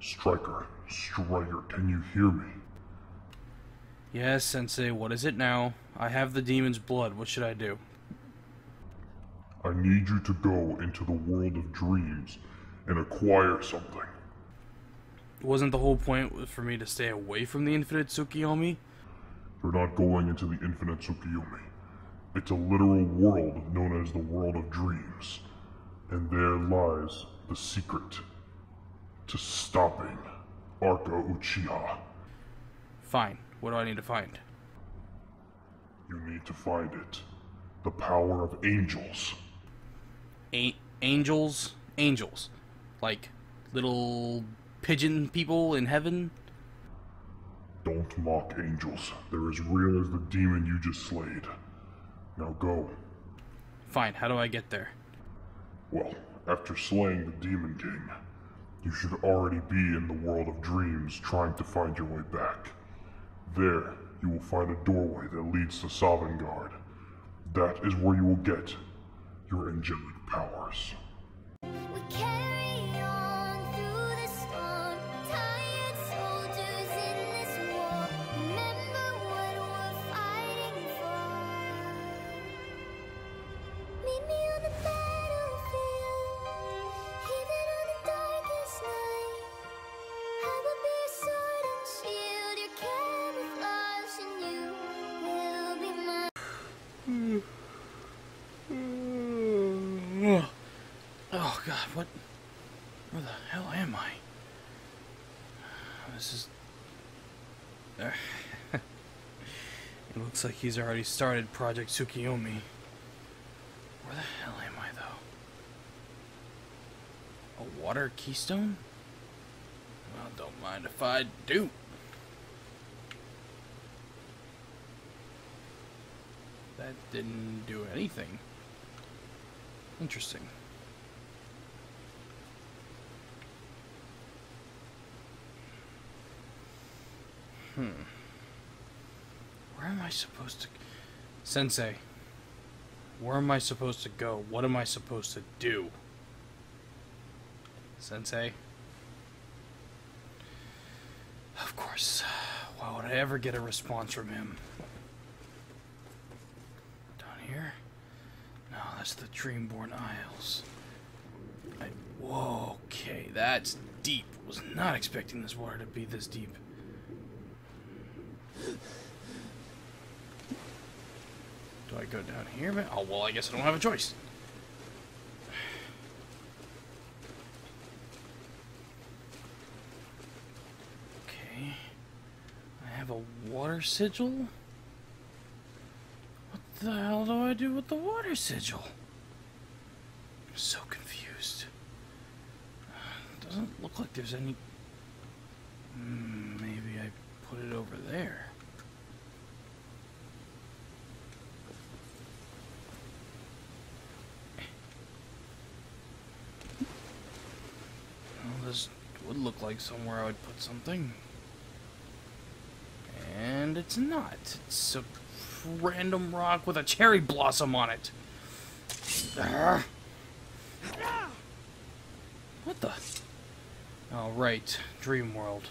Striker, Striker, can you hear me? Yes, Sensei, what is it now? I have the demon's blood. What should I do? I need you to go into the world of dreams and acquire something. Wasn't the whole point for me to stay away from the infinite Tsukiyomi? You're not going into the infinite Tsukiyomi. It's a literal world known as the world of dreams. And there lies the secret to stopping Arca Uchiha. Fine. What do I need to find? You need to find it. The power of angels. A- angels? Angels. Like little pigeon people in heaven? Don't mock angels. They're as real as the demon you just slayed. Now go. Fine, how do I get there? Well, after slaying the Demon King, you should already be in the world of dreams trying to find your way back. There, you will find a doorway that leads to Sovngarde. That is where you will get your angelic powers. Oh god, what? Where the hell am I? This is. it looks like he's already started Project Tsukiyomi. Where the hell am I, though? A water keystone? Well, don't mind if I do. That didn't do anything. Interesting. Hmm. Where am I supposed to... Sensei. Where am I supposed to go? What am I supposed to do? Sensei? Of course. Why would I ever get a response from him? Down here? No, that's the Dreamborn Isles. I, whoa, okay, that's deep. Was not expecting this water to be this deep. Do I go down here? Oh, well, I guess I don't have a choice. Okay. I have a water sigil? What the hell do I do with the water sigil? I'm so confused. Doesn't look like there's any... Hmm, maybe I put it over there. Well, this would look like somewhere I would put something. And it's not. It's a random rock with a cherry blossom on it. Arrgh. What the? All right. Dream World.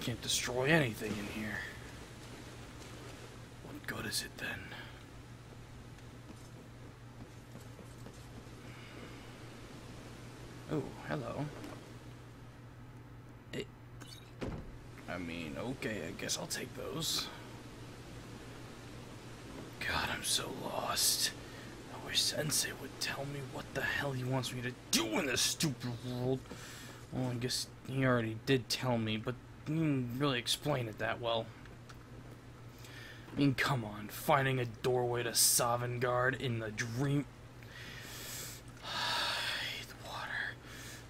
Can't destroy anything in here. What good is it then? Oh, hello. Eh, I mean, okay, I guess I'll take those. God, I'm so lost. I wish Sensei would tell me what the hell he wants me to do in this stupid world. Well, I guess he already did tell me, but he didn't really explain it that well. I mean, come on, finding a doorway to Sovngarde in the dream. I hate the water.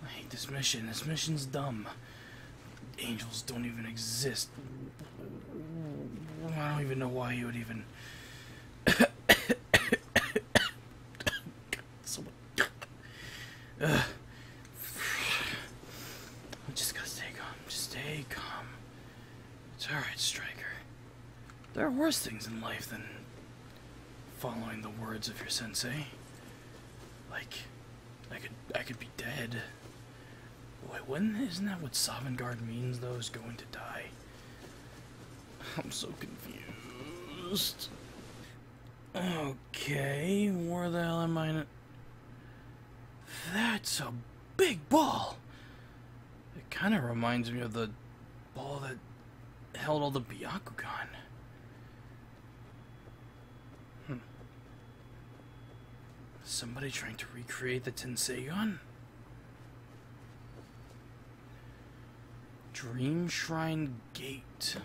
I hate this mission. This mission's dumb. Angels don't even exist. I don't even know why you would even. Ugh. I just gotta stay calm. Just stay calm. It's alright, Striker. There are worse things in life than following the words of your sensei. Like, I could, I could be dead, Wait, when isn't that what Sovngarde means though, is going to die? I'm so confused. Okay, where the hell am I? That's a big ball. It kind of reminds me of the ball that held all the Byakugan. Hmm. Somebody trying to recreate the Tenseigan? Dream Shrine Gate.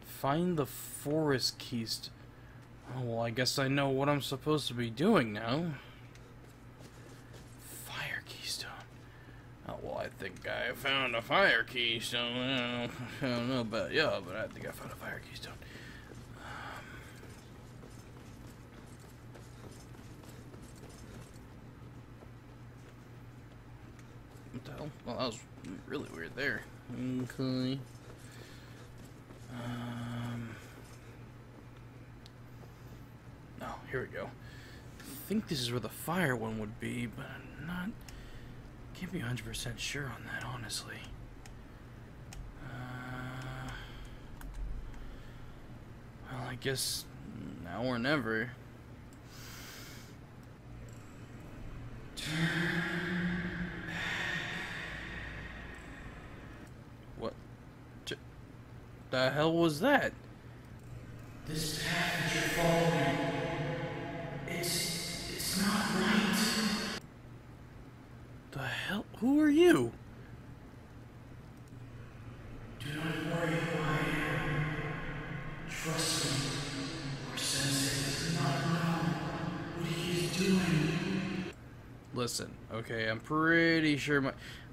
Find the forest keys. Oh, well, I guess I know what I'm supposed to be doing now. Fire keystone. Oh, well, I think I found a fire keystone. I don't, I don't know about y'all, but I think I found a fire keystone. Um, What the hell? Well, that was really weird there. Okay. Um. Oh, here we go. I think this is where the fire one would be, but I'm not. Can't be 100% sure on that, honestly. Uh, well, I guess now or never. What? The hell was that? This path that you're following, it's it's not right. Hell? Who are you? Do not worry who I am. Trust me, or Sensei does not know what he is doing. Listen, okay, I'm pretty sure my.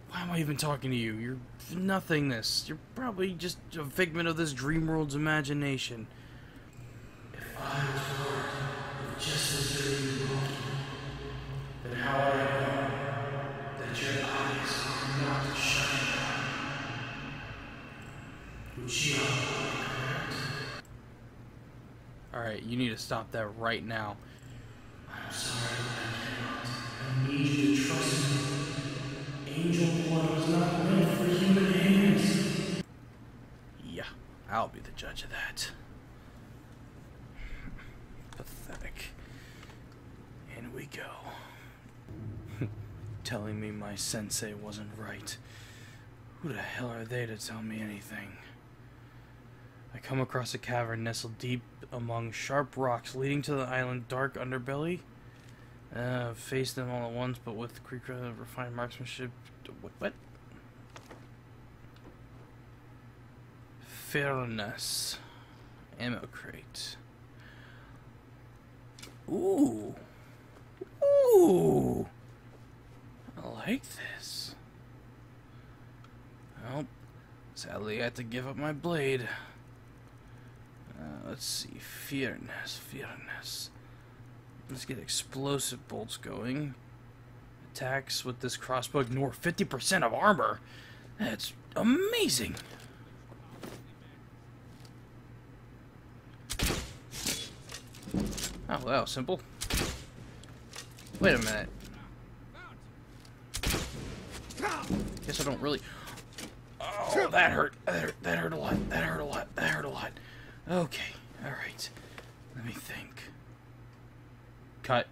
Why am I even talking to you? You're nothingness. You're probably just a figment of this dream world's imagination. Alright, you need to stop that right now. I'm sorry I cannot. I need you to trust me. Angel blood was not meant for human hands. Yeah, I'll be the judge of that. Pathetic. In we go. Telling me my sensei wasn't right. Who the hell are they to tell me anything? I come across a cavern nestled deep among sharp rocks leading to the island dark underbelly. Uh, face them all at once, but with Greek uh, refined marksmanship. What? what? Fairness. Ammo crate. Ooh. Ooh. I like this. Well, sadly I had to give up my blade. Let's see. Fairness. Fairness. Let's get explosive bolts going. Attacks with this crossbow ignore 50% of armor. That's amazing. Oh, was simple. Wait a minute. Guess I don't really. Oh, that hurt. That hurt. That hurt a lot. That hurt a lot. That hurt a lot. Okay. Let me think. Cut.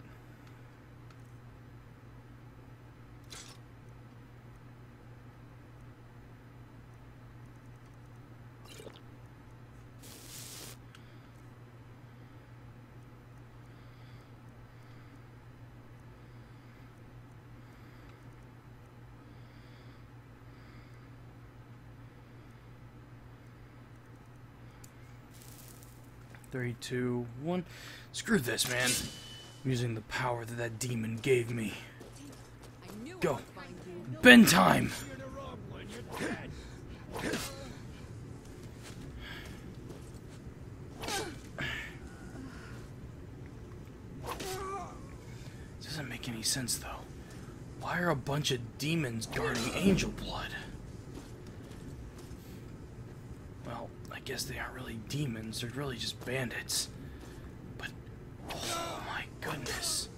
Three, two, one. Screw this, man. I'm using the power that that demon gave me. Go. Bend time. Doesn't make any sense, though. Why are a bunch of demons guarding angel blood? Well, I guess they aren't really demons, they're really just bandits. But, oh my goodness.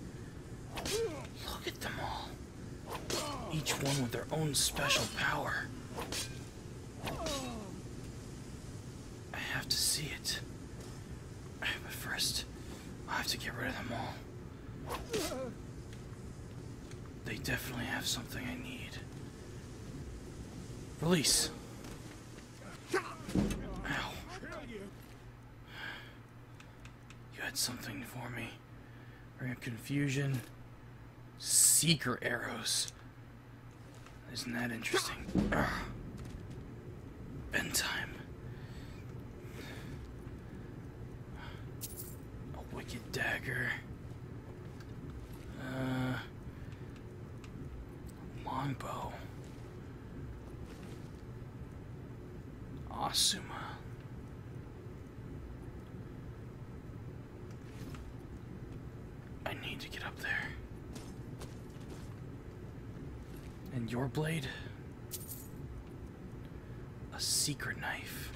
Look at them all. each one with their own special power. I have to see it. But first, I have to get rid of them all. They definitely have something I need. Release. Ow. You had something for me. Of confusion. Seeker arrows. Isn't that interesting? Ugh. Bedtime. A wicked dagger. Uh, longbow. Asuma. I need to get up there. And your blade? A secret knife.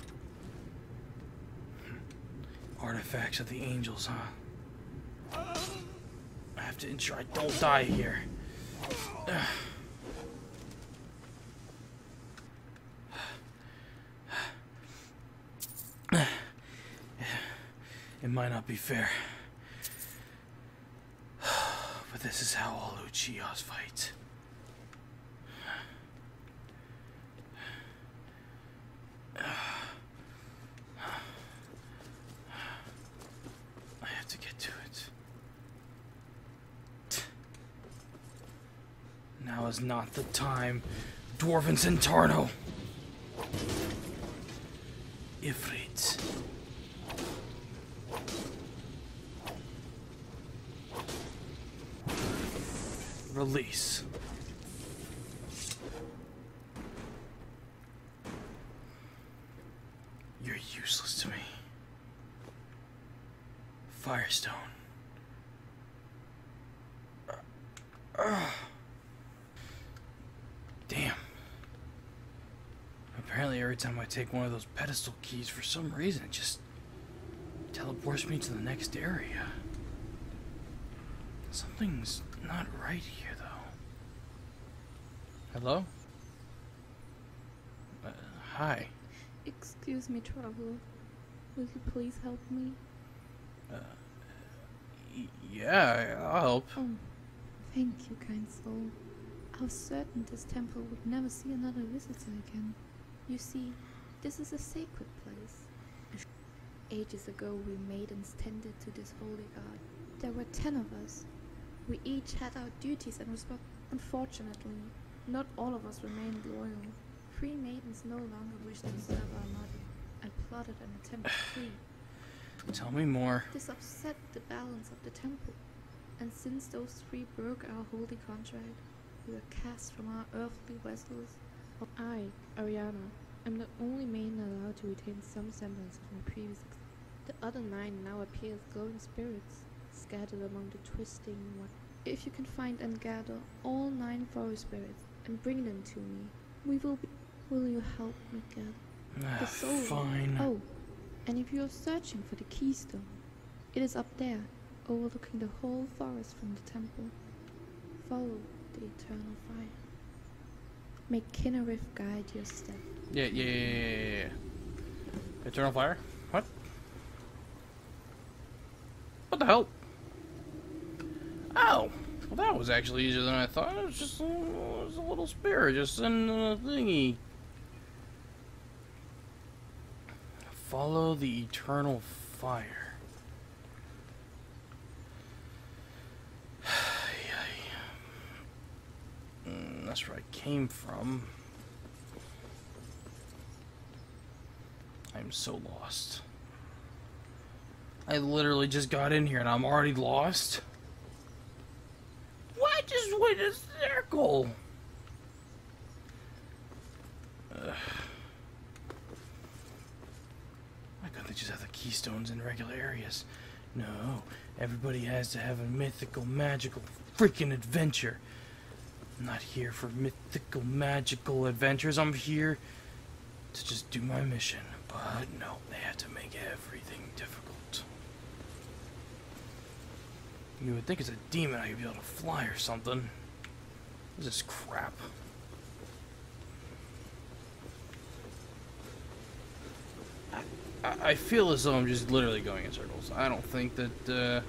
Hmm. Artifacts of the angels, huh? I have to ensure I don't die here. It might not be fair. But this is how all Uchihas fight. I have to get to it. Now is not the time, Dwarven Centurion. Ifrit. Release. You're useless to me. Firestone. Damn. Apparently, every time I take one of those pedestal keys, for some reason, it just teleports me to the next area. Something's not right here, though. Hello? Uh, hi. Excuse me, Traveler. Will you please help me? Y- yeah, I'll help. Oh, thank you, kind soul. I was certain this temple would never see another visitor again. You see, this is a sacred place. Ages ago, we maidens tended to this holy god. There were ten of us. We each had our duties and responsibilities. Unfortunately, not all of us remained loyal. Three maidens no longer wished to serve our mother and plotted an attempt to flee. Tell me more. This upset the balance of the temple, and since those three broke our holy contract, we were cast from our earthly vessels. I, Ariana, am the only maiden allowed to retain some semblance of my previous ex- The other nine now appear as glowing spirits, scattered among the twisting what. If you can find and gather all nine forest spirits and bring them to me, we will be. Will you help me gather? Ah, The soul. Fine. Oh, and if you're searching for the keystone, it is up there, overlooking the whole forest from the temple. Follow the eternal fire. May Kynareth guide your step. Yeah, yeah, yeah, yeah, yeah. Eternal fire? What? What the hell? Oh, well, that was actually easier than I thought. It was just uh, it was a little spirit just in a thingy. Follow the eternal fire. That's where I came from. I'm so lost. I literally just got in here and I'm already lost. What? Just went a circle. Ugh. Why couldn't they just have the keystones in regular areas? No, everybody has to have a mythical, magical, freaking adventure. I'm not here for mythical, magical adventures. I'm here to just do my mission. But no, they have to make everything difficult. You would think as a demon I'd be able to fly or something. This is crap? I, feel as though I'm just literally going in circles. I don't think that, uh...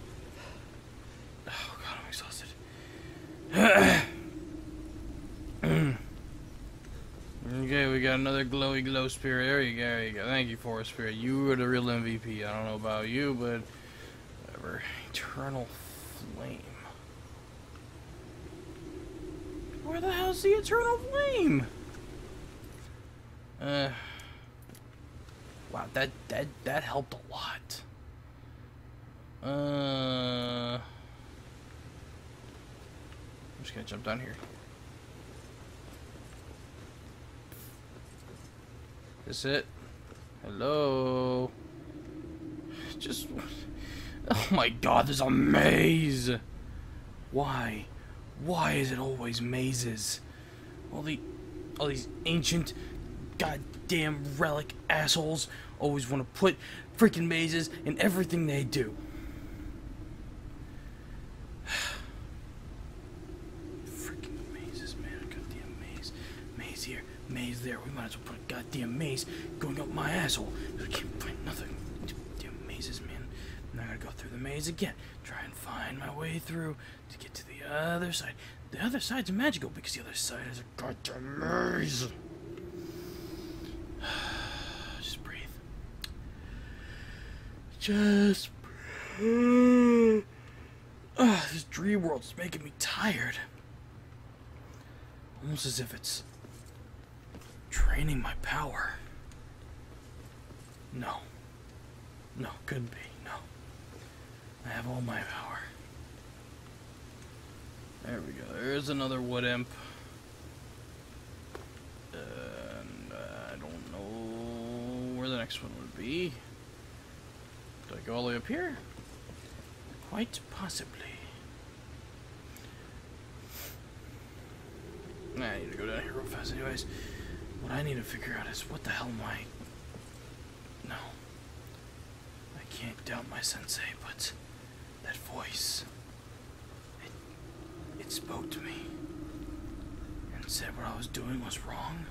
Oh god, I'm exhausted. okay, we got another glowy glow spirit. There you go, there you go. Thank you, Forest Spirit. You were the real MVP. I don't know about you, but... Whatever. Eternal Flame. Where the hell's the Eternal Flame? Uh... Wow, that that that helped a lot. Uh, I'm just gonna jump down here. This it? Hello. Just. Oh my God! There's a maze. Why? Why is it always mazes? All the, all these ancient goddamn relic assholes always want to put freaking mazes in everything they do. freaking mazes, man. A goddamn maze. Maze here, maze there. We might as well put a goddamn maze going up my asshole. I can't find nothing. Damn mazes, man. Now I gotta go through the maze again. Try and find my way through to get to the other side. The other side's magical because the other side is a goddamn maze. Just breathe. Just breathe. This dream world's making me tired. Almost as if it's draining my power. No. No, couldn't be. No. I have all my power. There we go. There's another wood imp. And I don't know where the next one would be. Do I go all the way up here? Quite possibly. Nah, I need to go down here real fast anyways. What I need to figure out is what the hell am I... No. I can't doubt my sensei, but that voice... It, it spoke to me. And said what I was doing was wrong.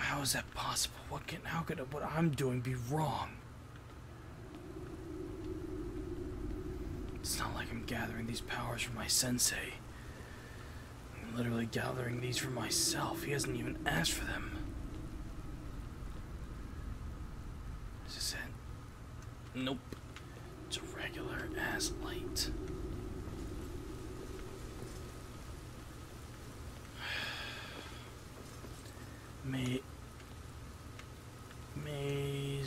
How is that possible? What can, how could what I'm doing be wrong? It's not like I'm gathering these powers from my sensei. I'm literally gathering these for myself. He hasn't even asked for them. Is this it? Nope. It's a regular ass light. Maze,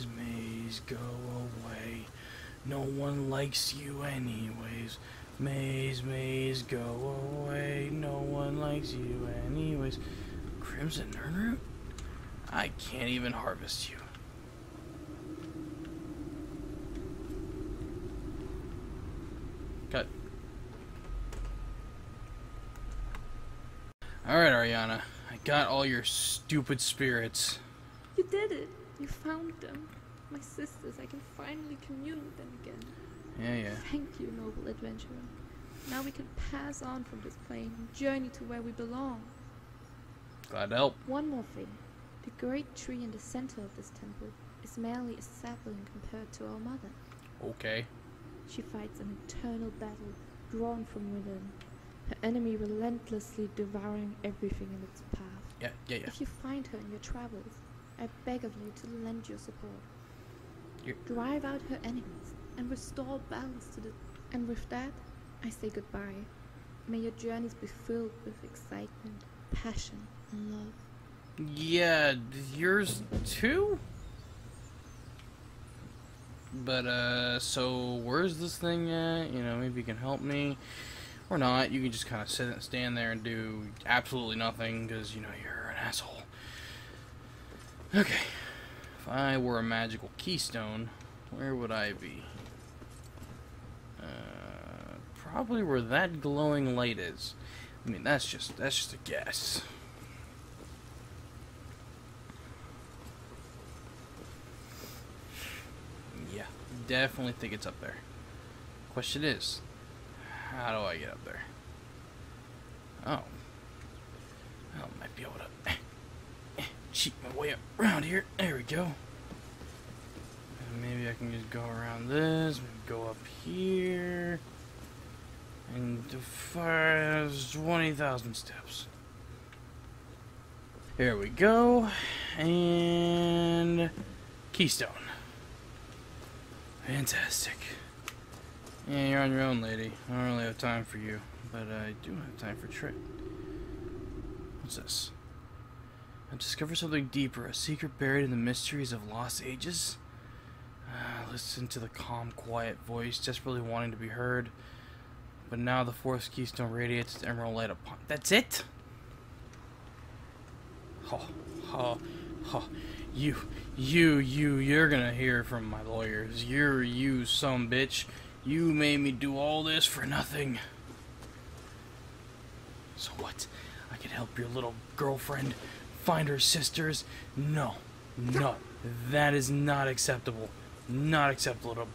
maze, go away. No one likes you anyways. Maze, maze, go away. No one likes you anyways. Crimson Nirnroot? I can't even harvest you. Cut. Alright, Ariana. I got all your stupid spirits. You did it! You found them. My sisters, I can finally commune with them again. Yeah, yeah. Thank you, noble adventurer. Now we can pass on from this plane and journey to where we belong. Glad to help. One more thing. The great tree in the center of this temple is merely a sapling compared to our mother. Okay. She fights an eternal battle drawn from within, her enemy relentlessly devouring everything in its path. Yeah, yeah, yeah. If you find her in your travels, I beg of you to lend your support. You- Drive out her enemies and restore balance to the. And with that, I say goodbye. May your journeys be filled with excitement, passion, and love. Yeah, yours too? But, uh, so where's this thing at? You know, maybe you can help me. Or not. You can just kind of sit and stand there and do absolutely nothing because, you know, you're an asshole. Okay. If I were a magical keystone, where would I be? Uh, probably where that glowing light is. I mean, that's just that's just a guess. Yeah, definitely think it's up there. Question is, how do I get up there? Oh. oh I might be able to cheat my way up around here. There we go. And maybe I can just go around this, go up here. And fire 20,000 steps. Here we go. And Keystone. Fantastic. Yeah, you're on your own, lady. I don't really have time for you, but I do have time for Trit. What's this? I discovered something deeper, a secret buried in the mysteries of lost ages. Uh, listen to the calm, quiet voice, desperately wanting to be heard. But now the fourth keystone radiates its emerald light upon. That's it? Oh, oh, oh. You, you, you, you're gonna hear from my lawyers. You're, you, some bitch. You made me do all this for nothing. So what? I can help your little girlfriend find her sisters? No. No. That is not acceptable. Not acceptable.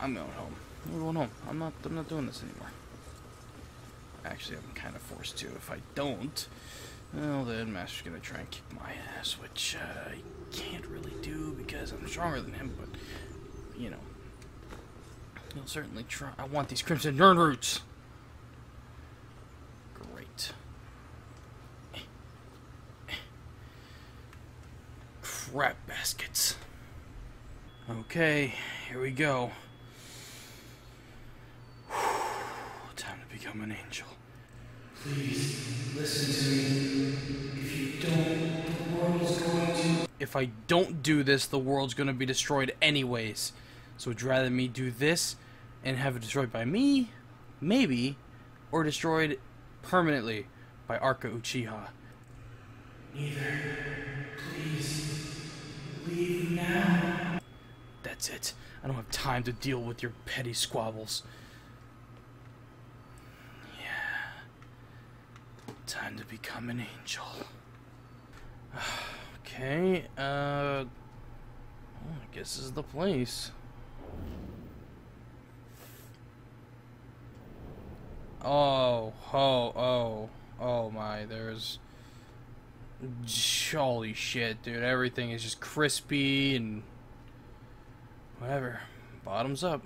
I'm going home. I'm going home. I'm not I'm not doing this anymore. Actually I'm kinda forced to. If I don't, well then Master's gonna try and kick my ass, which uh, I can't really do because I'm stronger than him, but you know. He'll certainly try I want these Crimson Nirnroots. Great. Crap baskets. Okay, here we go. Time to become an angel. Please listen to me. If you don't, the world's going to. If I don't do this, the world's gonna be destroyed anyways. So would you rather me do this and have it destroyed by me, maybe, or destroyed permanently by Arca Uchiha? Neither. Please. Leave now. That's it. I don't have time to deal with your petty squabbles. Yeah. Time to become an angel. okay, uh. Well, I guess this is the place. Oh, oh, oh, oh my, there's. Holy shit, dude. Everything is just crispy and. Whatever. Bottoms up.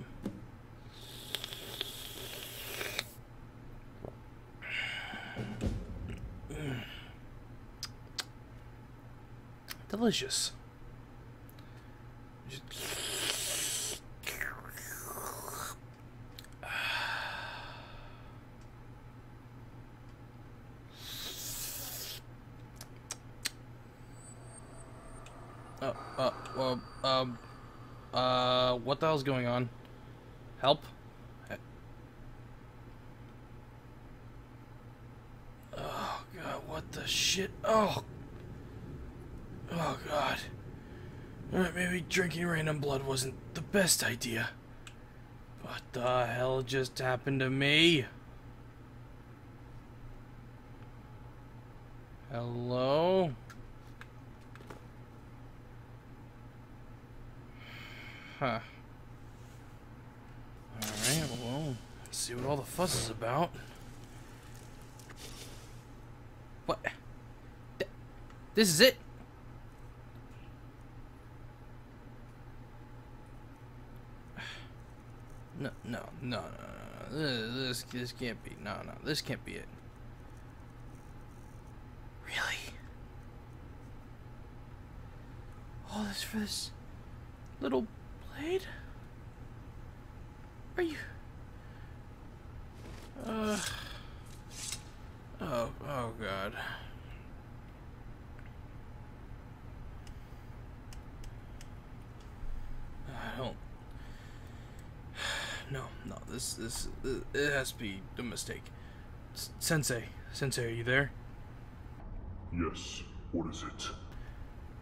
Delicious. Just- Oh, uh, well, um, uh, what the going on? Help? Oh, God, what the shit? Oh! Oh, God. Alright, maybe drinking random blood wasn't the best idea. What the hell just happened to me? Hello? Huh. Alright, well, let's see what all the fuss is about. What? Th- This is it? No, no, no, no, no. This, this can't be. No, no, this can't be it. Really? All this for this little blade? Are you? Uh. Oh, oh God. I don't. No, no. This, this, it has to be a mistake. S- Sensei, Sensei, are you there? Yes, what is it?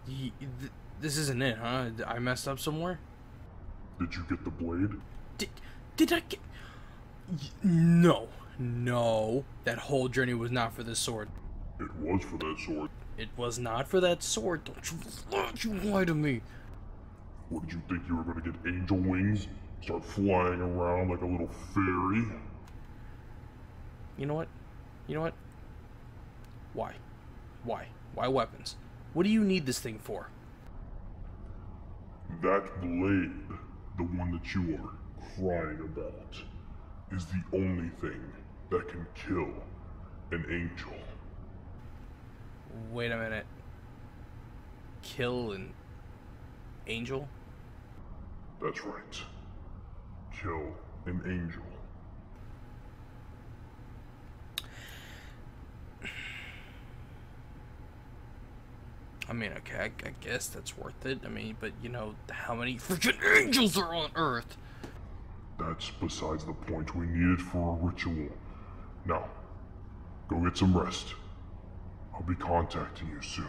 Y- th- this isn't it, huh? I messed up somewhere. Did you get the blade? Did did I get? Y- No, no. That whole journey was not for this sword. It was for that sword. It was not for that sword. Don't you don't you lie to me. What did you think you were gonna get angel wings? Start flying around like a little fairy? You know what? You know what? Why? Why? Why weapons? What do you need this thing for? That blade, the one that you are crying about, is the only thing that can kill an angel. Wait a minute. Kill an angel? That's right. Kill an angel. I mean, okay, I, I guess that's worth it. I mean, but you know, how many freaking angels are on Earth? That's besides the point. We need it for a ritual. Now, go get some rest. I'll be contacting you soon.